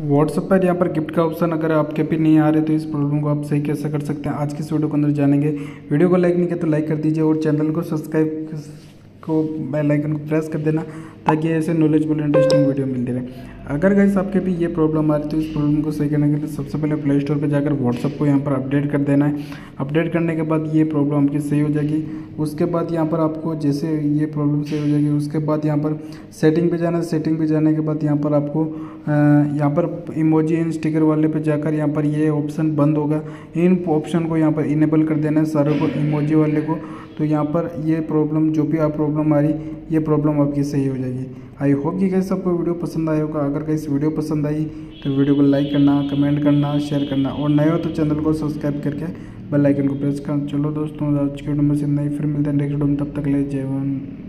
WhatsApp पर यहाँ पर गिफ्ट का ऑप्शन अगर आपके भी नहीं आ रहे तो इस प्रॉब्लम को आप सही कैसे कर सकते हैं? आज की इस वीडियो के अंदर जानेंगे। वीडियो को लाइक नहीं किया तो लाइक कर दीजिए और चैनल को सब्सक्राइब को बेल आइकन को प्रेस कर देना ताकि ऐसे नॉलेजफुल इंटरेस्टिंग वीडियो मिलती रहे। अगर गाइस आपके भी ये प्रॉब्लम आ रही है तो इस प्रॉब्लम को सही करने के लिए सबसे पहले प्ले स्टोर पर जाकर व्हाट्सअप को यहाँ पर अपडेट कर देना है। अपडेट करने के बाद ये प्रॉब्लम आपकी सही हो जाएगी। उसके बाद यहाँ पर आपको जैसे ये प्रॉब्लम सही हो जाएगी, उसके बाद यहाँ पर सेटिंग पे जाना सेटिंग पे जाने के बाद यहाँ पर आपको यहाँ पर इमोजी इन स्टिकर वाले पे जाकर यहाँ पर ये ऑप्शन बंद होगा। इन ऑप्शन को यहाँ पर इनेबल कर देना है सारे को इमोजी वाले को। तो यहाँ पर ये प्रॉब्लम जो भी आप प्रॉब्लम आ रही, ये प्रॉब्लम आपकी सही हो जाएगी। आई होप कि कैसे आपको वीडियो पसंद आया होगा। अगर कैसे वीडियो पसंद आई तो वीडियो को लाइक करना कमेंट करना शेयर करना। और नए हो तो चैनल को सब्सक्राइब करके बेल आइकन को प्रेस कर। चलो दोस्तों, आज के वीडियो में से नहीं फिर मिलते हैं नेक्स्ट वीडियो में। तब तक ले जय